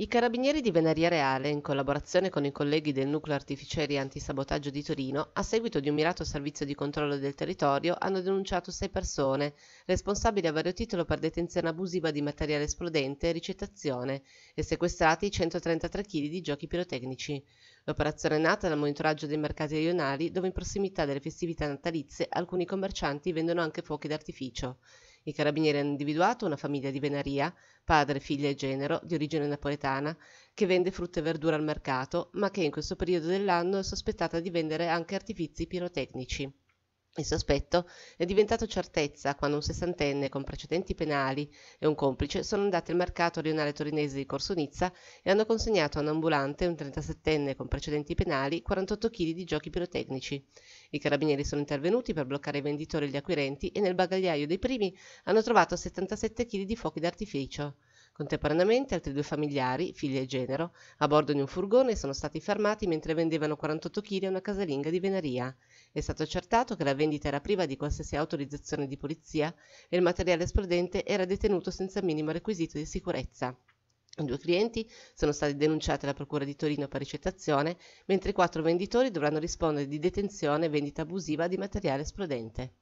I carabinieri di Venaria Reale, in collaborazione con i colleghi del Nucleo Artificieri Antisabotaggio di Torino, a seguito di un mirato servizio di controllo del territorio, hanno denunciato sei persone, responsabili a vario titolo per detenzione abusiva di materiale esplodente e ricettazione, e sequestrati 133 kg di giochi pirotecnici. L'operazione è nata dal monitoraggio dei mercati rionali, dove in prossimità delle festività natalizie alcuni commercianti vendono anche fuochi d'artificio. I carabinieri hanno individuato una famiglia di Venaria, padre, figlia e genero, di origine napoletana, che vende frutta e verdura al mercato, ma che in questo periodo dell'anno è sospettata di vendere anche artifizi pirotecnici. Il sospetto è diventato certezza quando un sessantenne con precedenti penali e un complice sono andati al mercato rionale torinese di Corso Nizza e hanno consegnato a un ambulante, un 37enne con precedenti penali, 48 kg di giochi pirotecnici. I carabinieri sono intervenuti per bloccare i venditori e gli acquirenti e nel bagagliaio dei primi hanno trovato 77 kg di fuochi d'artificio. Contemporaneamente altri due familiari, figlia e genero, a bordo di un furgone sono stati fermati mentre vendevano 48 kg a una casalinga di Venaria. È stato accertato che la vendita era priva di qualsiasi autorizzazione di polizia e il materiale esplodente era detenuto senza minimo requisito di sicurezza. I due clienti sono stati denunciati alla Procura di Torino per ricettazione, mentre i quattro venditori dovranno rispondere di detenzione e vendita abusiva di materiale esplodente.